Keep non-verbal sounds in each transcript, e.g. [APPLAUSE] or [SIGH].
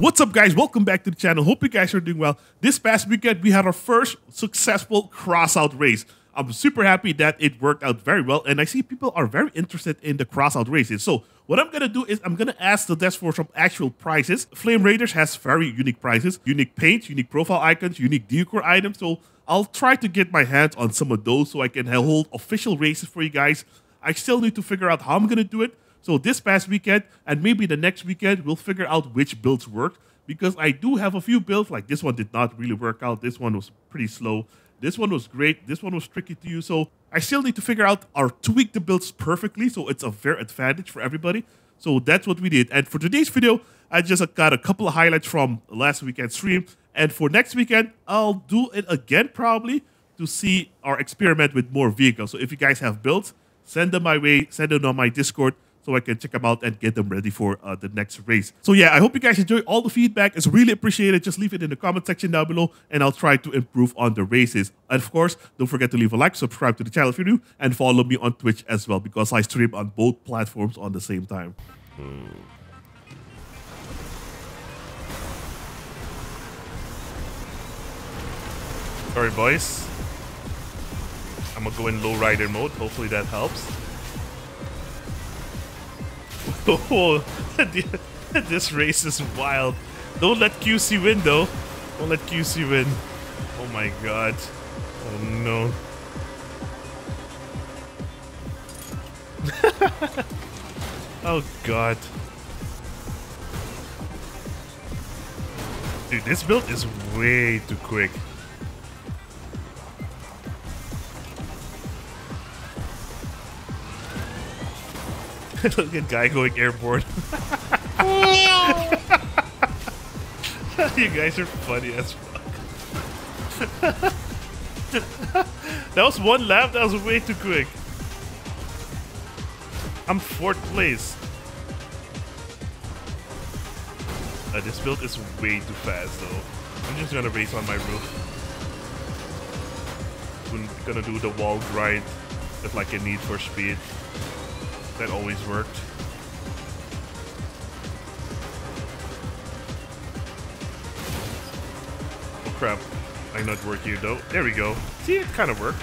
What's up, guys? Welcome back to the channel. Hope you guys are doing well. This past weekend, we had our first successful crossout race. I'm super happy that it worked out very well, and I see people are very interested in the crossout races. So what I'm gonna do is I'm gonna ask the desk for some actual prices. Flame Raiders has very unique prices, unique paints, unique profile icons, unique decor items. So I'll try to get my hands on some of those so I can hold official races for you guys. I still need to figure out how I'm gonna do it. So this past weekend and maybe the next weekend, we'll figure out which builds work because I do have a few builds. Like this one did not really work out. This one was pretty slow. This one was great. This one was tricky to use. So I still need to figure out or tweak the builds perfectly so it's a fair advantage for everybody. So that's what we did. And for today's video, I just got a couple of highlights from last weekend's stream. And for next weekend, I'll do it again probably to see or experiment with more vehicles. So if you guys have builds, send them my way, send them on my Discord so I can check them out and get them ready for uh, the next race. So yeah, I hope you guys enjoy all the feedback. It's really appreciated. Just leave it in the comment section down below and I'll try to improve on the races. And of course, don't forget to leave a like, subscribe to the channel if you're new, and follow me on Twitch as well because I stream on both platforms on the same time. Hmm. Sorry, boys. I'm gonna go in low rider mode. Hopefully that helps. [LAUGHS] Oh, [LAUGHS] this race is wild. Don't let QC win, though. Don't let QC win. Oh my god. Oh no. [LAUGHS] oh god. Dude, this build is way too quick. [LAUGHS] Look at guy going airborne. [LAUGHS] you guys are funny as fuck. [LAUGHS] that was one lap. That was way too quick. I'm fourth place. Uh, this build is way too fast though. I'm just gonna race on my roof. I'm gonna do the wall grind with like a need for speed. That always worked. Oh crap. I not work here though. There we go. See, it kind of worked.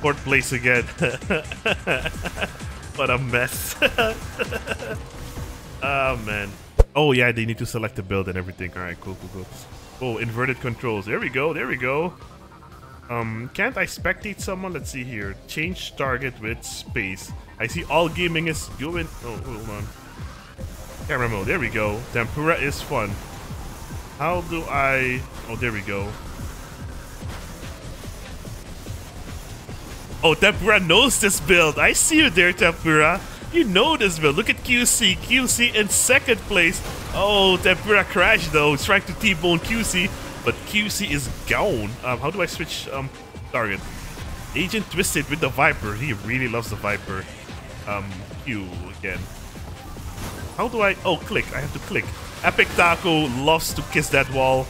Fourth place again. [LAUGHS] what a mess. oh [LAUGHS] man. Oh yeah, they need to select the build and everything. Alright, cool, cool, cool. Oh, inverted controls. There we go. There we go. Um, can't I spectate someone? Let's see here. Change target with space. I see all gaming is going. Oh, hold on. Camera mode. There we go. Tempura is fun. How do I? Oh, there we go. Oh, Tempura knows this build. I see you there, Tempura. You know this build. Look at QC. QC in second place. Oh, Tempura crashed though. Trying to T-bone QC, but QC is gone. Um, how do I switch um, target? Agent Twisted with the Viper. He really loves the Viper. Um, Q again. How do I... Oh, click. I have to click. Epic Taco loves to kiss that wall.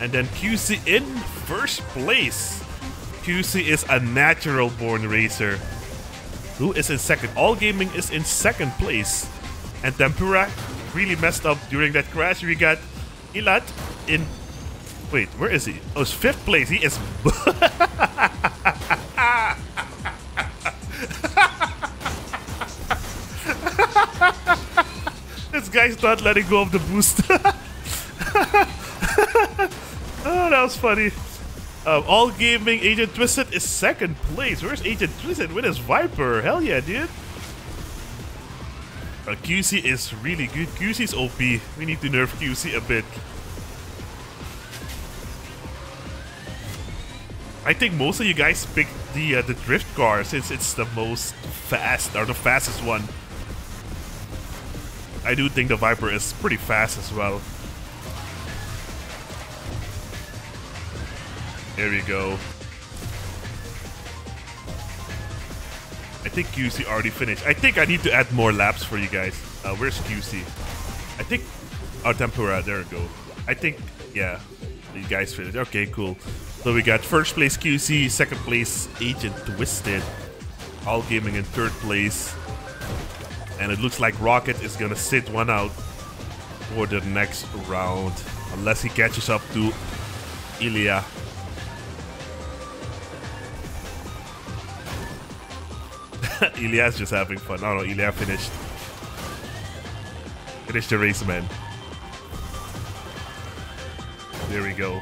And then QC in first place. QC is a natural born racer. Who is in second? All Gaming is in second place. And Tempura really messed up during that crash. We got Ilat in... Wait, where is he? Oh, it's fifth place. He is... [LAUGHS] this guy's not letting go of the boost. [LAUGHS] oh, that was funny. Um, All Gaming Agent Twisted is second place. Where's Agent Twisted with his Viper? Hell yeah, dude. Uh, QC is really good. QC is OP. We need to nerf QC a bit. I think most of you guys picked the uh, the drift car since it's the most fast or the fastest one. I do think the Viper is pretty fast as well. There we go. I think QC already finished. I think I need to add more laps for you guys. Uh, where's QC? I think... Oh, Tempura. There we go. I think... Yeah. You guys finished. Okay, cool. So we got first place QC, second place Agent Twisted. All Gaming in third place. And it looks like Rocket is gonna sit one out for the next round. Unless he catches up to Ilya. [LAUGHS] Ilya's just having fun. Oh, no, no, Ilya finished. Finished the race, man. There we go.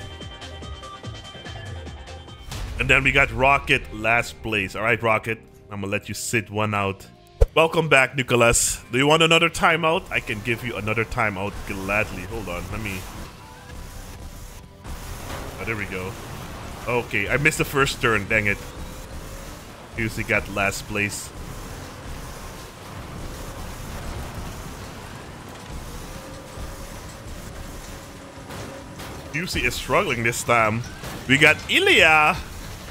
And then we got Rocket last place. All right, Rocket. I'm gonna let you sit one out. Welcome back, Nicholas. Do you want another timeout? I can give you another timeout gladly. Hold on, let me... Oh, there we go. Okay, I missed the first turn, dang it. Usually got last place. UC is struggling this time. We got Ilya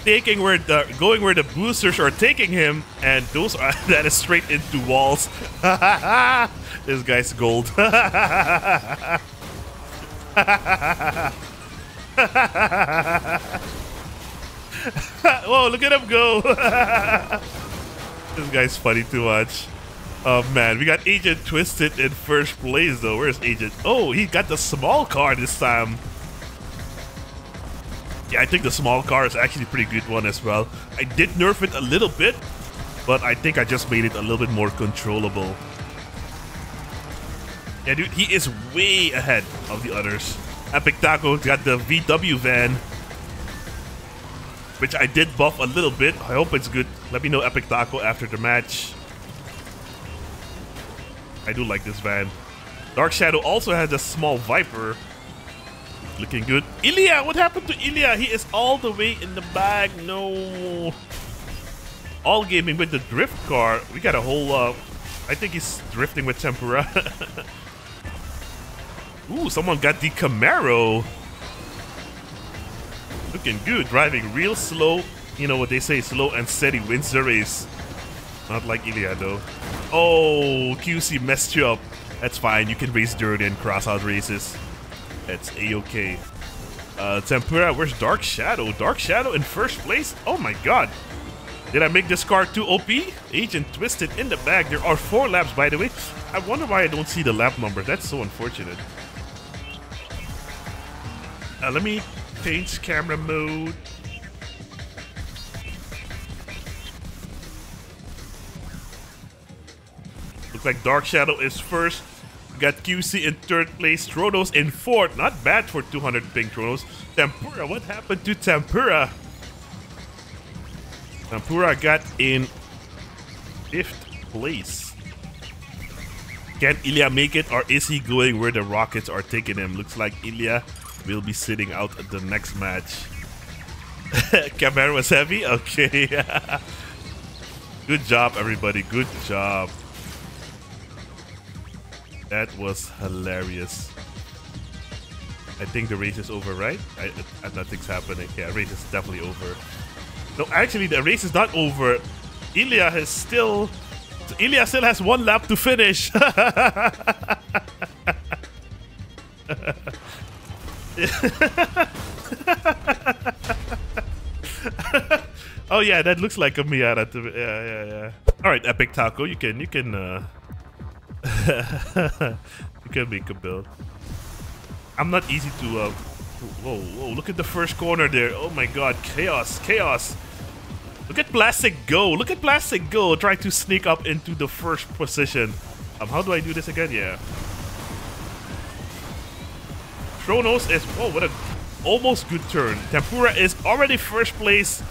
taking where the going where the boosters are taking him, and those are [LAUGHS] that is straight into walls. [LAUGHS] this guy's gold. [LAUGHS] Whoa, look at him go. [LAUGHS] this guy's funny too much. Oh man, we got Agent Twisted in first place though. Where's Agent? Oh, he got the small car this time. Yeah, I think the small car is actually a pretty good one as well. I did nerf it a little bit, but I think I just made it a little bit more controllable. Yeah, dude, he is way ahead of the others. Epic Taco got the VW van, which I did buff a little bit. I hope it's good. Let me know, Epic Taco, after the match. I do like this van. Dark Shadow also has a small Viper, Looking good. Ilya, what happened to Ilya? He is all the way in the bag. No. All gaming with the drift car. We got a whole, uh, I think he's drifting with Tempura. [LAUGHS] Ooh, someone got the Camaro. Looking good. Driving real slow. You know what they say, slow and steady wins the race. Not like Ilya, though. Oh, QC messed you up. That's fine. You can race dirty and Crossout races. That's a-okay. Uh, Tempura, where's Dark Shadow? Dark Shadow in first place? Oh my god. Did I make this car too OP? Agent Twisted in the bag. There are four laps, by the way. I wonder why I don't see the lap number. That's so unfortunate. Uh, let me change camera mode. Looks like Dark Shadow is first. Got QC in third place. Tronos in fourth. Not bad for 200 ping Tronos. Tempura. What happened to Tempura? Tempura got in fifth place. Can Ilya make it or is he going where the Rockets are taking him? Looks like Ilya will be sitting out the next match. [LAUGHS] Camera was heavy? Okay. [LAUGHS] Good job, everybody. Good job. That was hilarious. I think the race is over, right? I, I, nothing's happening. Yeah, race is definitely over. No, actually, the race is not over. Ilya has still... Ilya still has one lap to finish. [LAUGHS] [LAUGHS] oh yeah, that looks like a Miata. To, yeah, yeah, yeah. All right, Epic Taco, you can you can uh, [LAUGHS] you can make a build. I'm not easy to. Uh, whoa, whoa! Look at the first corner there. Oh my God! Chaos! Chaos! Look at Plastic go! Look at Plastic go! Try to sneak up into the first position. Um, how do I do this again? Yeah. Kronos is. Oh, what a almost good turn. Tempura is already first place.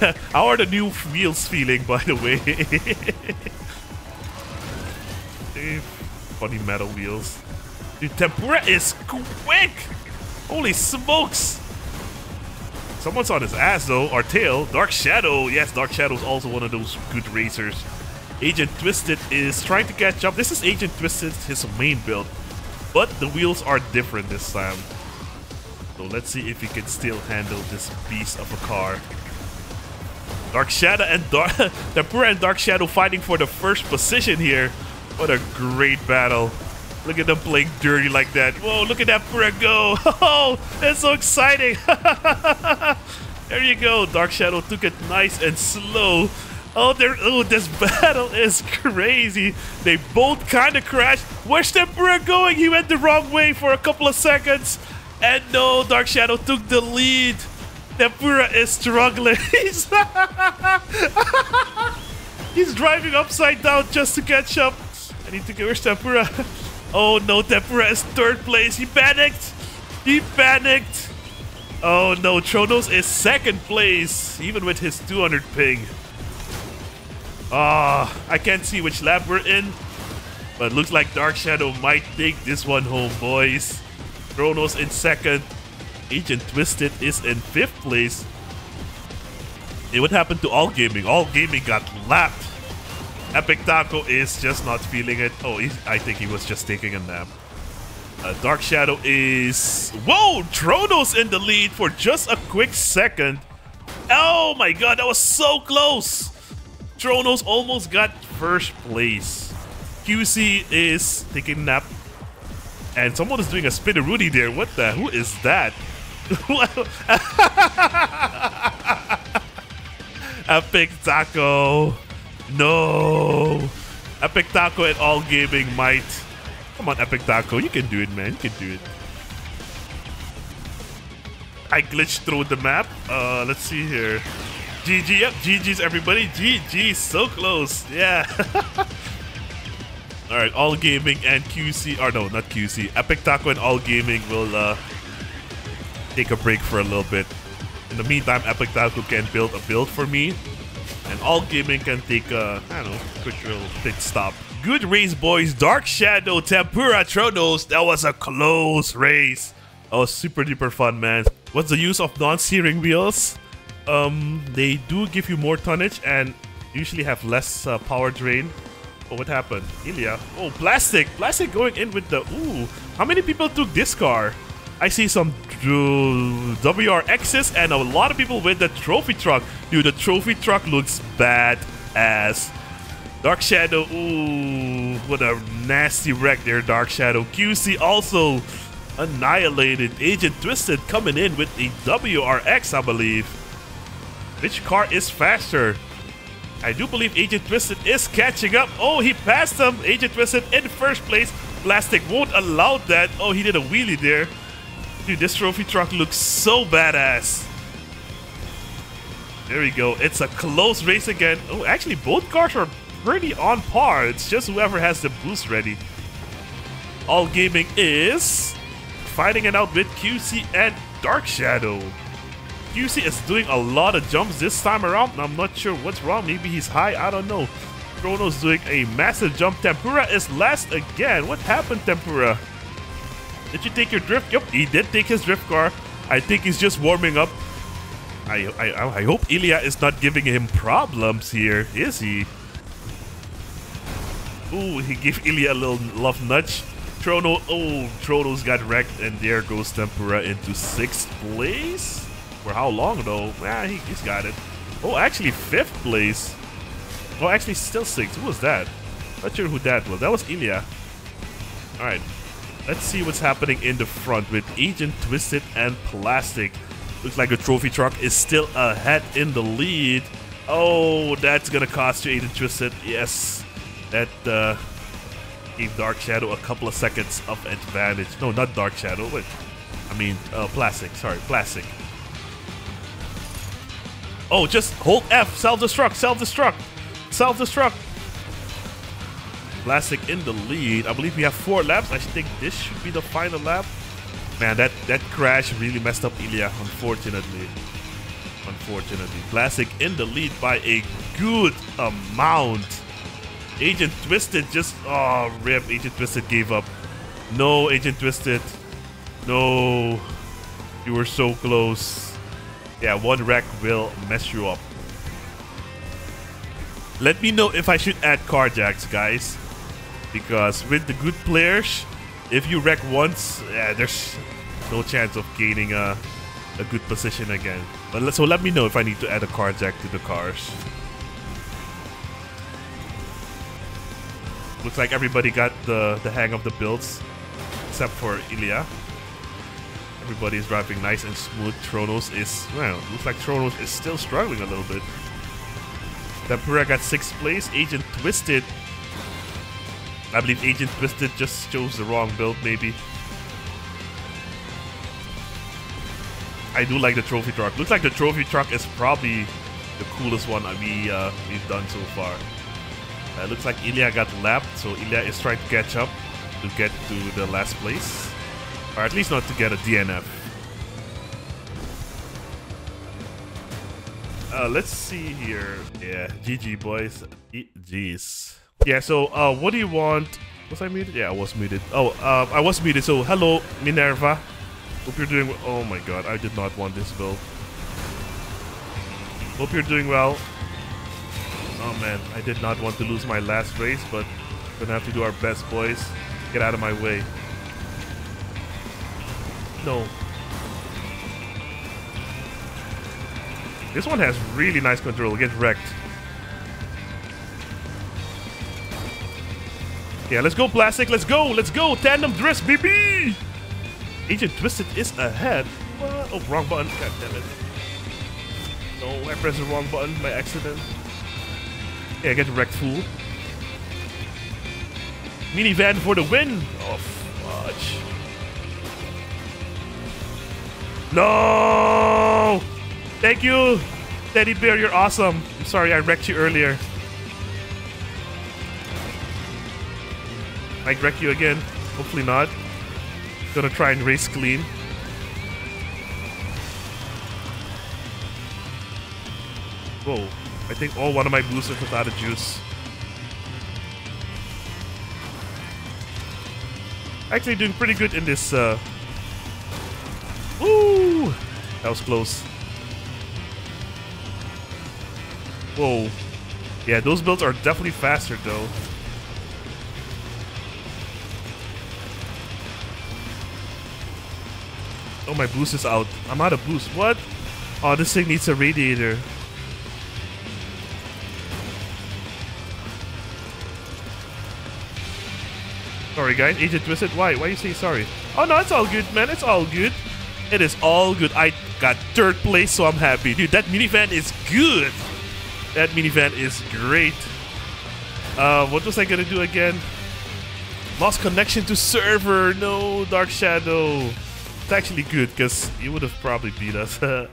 [LAUGHS] how are the new wheels feeling, by the way? [LAUGHS] Funny metal wheels. Dude, Tempura is quick! Holy smokes! Someone's on his ass though, or tail. Dark Shadow. Yes, Dark Shadow is also one of those good racers. Agent Twisted is trying to catch up. This is Agent Twisted, his main build. But the wheels are different this time. So let's see if he can still handle this beast of a car. Dark Shadow and Dark [LAUGHS] Tempura and Dark Shadow fighting for the first position here. What a great battle. Look at them playing dirty like that. Whoa, look at that Pura go. [LAUGHS] Oh, that's so exciting. [LAUGHS] There you go. Dark Shadow took it nice and slow. Oh, there! Oh, this [LAUGHS] battle is crazy. They both kind of crashed. Where's the Tempura going? He went the wrong way for a couple of seconds. And no, Dark Shadow took the lead. Tempura is struggling. [LAUGHS] He's, [LAUGHS] He's driving upside down just to catch up. I need to get where's Tempura? Oh no, Tempura is third place. He panicked. He panicked. Oh no, Tronos is second place, even with his 200 ping. Ah, oh, I can't see which lap we're in, but looks like Dark Shadow might take this one home, boys. Tronos in second. Agent Twisted is in fifth place. Hey, what happened to All Gaming? All Gaming got lapped. Epic Taco is just not feeling it. Oh, I think he was just taking a nap. Uh, Dark Shadow is... Whoa! Tronos in the lead for just a quick second. Oh my god, that was so close! Tronos almost got first place. QC is taking nap. And someone is doing a spin Rudy there. What the? Who is that? [LAUGHS] Epic Taco. No. Epic Taco at all gaming might. Come on, Epic Taco. You can do it, man. You can do it. I glitched through the map. Uh, let's see here. GG, yep, GG's everybody. GG, so close. Yeah. [LAUGHS] all right, all gaming and QC, or no, not QC. Epic Taco and all gaming will uh, take a break for a little bit. In the meantime, Epic Taco can build a build for me and all gaming can take a, I don't know, quick little pit stop. Good race, boys. Dark Shadow, Tempura, Tronos. That was a close race. That was super duper fun, man. What's the use of non-steering wheels? Um, they do give you more tonnage and usually have less uh, power drain. Oh, what happened? Ilya. Oh, plastic. Plastic going in with the... Ooh. How many people took this car? I see some WRXs and a lot of people with the trophy truck. Dude, the trophy truck looks bad ass. Dark Shadow, ooh, what a nasty wreck there, Dark Shadow. QC also annihilated. Agent Twisted coming in with a WRX, I believe. Which car is faster? I do believe Agent Twisted is catching up. Oh, he passed him. Agent Twisted in first place. Plastic won't allow that. Oh, he did a wheelie there. Dude, this trophy truck looks so badass. There we go. It's a close race again. Oh, actually, both cars are pretty on par. It's just whoever has the boost ready. All Gaming is fighting it out with QC and Dark Shadow. QC is doing a lot of jumps this time around. I'm not sure what's wrong. Maybe he's high. I don't know. Chrono's doing a massive jump. Tempura is last again. What happened, Tempura? Did you take your drift? Yep, he did take his drift car. I think he's just warming up. I, I, I hope Ilya is not giving him problems here, is he? Ooh, he gave Ilya a little love nudge. Trono, oh, Trono's got wrecked, and there goes Tempura into sixth place. For how long though? Yeah, he, he's got it. Oh, actually fifth place. Oh, actually still sixth. Who was that? Not sure who that was. That was Ilya. All right, Let's see what's happening in the front with Agent Twisted and Plastic. Looks like the trophy truck is still ahead in the lead. Oh, that's gonna cost you Agent Twisted. Yes, that uh, gave Dark Shadow a couple of seconds of advantage. No, not Dark Shadow, but I mean uh, Plastic. Sorry, Plastic. Oh, just hold F. Self-destruct. Self-destruct. Self-destruct. Plastic in the lead. I believe we have four laps. I think this should be the final lap. Man, that, that crash really messed up Ilya, unfortunately. Unfortunately. Plastic in the lead by a good amount. Agent Twisted just... Oh, rip. Agent Twisted gave up. No, Agent Twisted. No. You were so close. Yeah, one wreck will mess you up. Let me know if I should add carjacks, guys because with the good players, if you wreck once, yeah, there's no chance of gaining a, a good position again. But let, so let me know if I need to add a car jack to the cars. Looks like everybody got the, the hang of the builds, except for Ilya. Everybody is driving nice and smooth. Tronos is, well, looks like Tronos is still struggling a little bit. Tempura got sixth place. Agent Twisted. I believe Agent Twisted just chose the wrong build, maybe. I do like the trophy truck. Looks like the trophy truck is probably the coolest one we uh, we've done so far. Uh, looks like Ilya got lapped, so Ilya is trying to catch up to get to the last place, or at least not to get a DNF. Uh, let's see here. Yeah, GG boys. Jeez. Yeah. So, uh, what do you want? Was I muted? Yeah, I was muted. Oh, uh, I was muted. So, hello, Minerva. Hope you're doing. Oh my God, I did not want this build. Hope you're doing well. Oh man, I did not want to lose my last race, but gonna have to do our best, boys. Get out of my way. This one has really nice control. Get wrecked. Yeah, let's go, Plastic. Let's go. Let's go. Tandem Drift, BB. Agent Twisted is ahead. What? Oh, wrong button. God damn it. No, I pressed the wrong button by accident. Yeah, get wrecked, fool. Minivan for the win. Oh, fudge. No! Thank you, Teddy Bear. You're awesome. I'm sorry I wrecked you earlier. I wreck you again. Hopefully not. Gonna try and race clean. Whoa. I think all one of my boosters was out juice. Actually doing pretty good in this uh! That was close. Whoa. Yeah, those builds are definitely faster though. Oh, my boost is out. I'm out of boost. What? Oh, this thing needs a radiator. Sorry, guys. Agent Twisted. Why? Why you say sorry? Oh, no, it's all good, man. It's all good. It is all good. I got third place, so I'm happy. Dude, that minivan is good. That minivan is great. Uh, what was I gonna do again? Lost connection to server. No, Dark Shadow. It's actually good, because you would have probably beat us. [LAUGHS]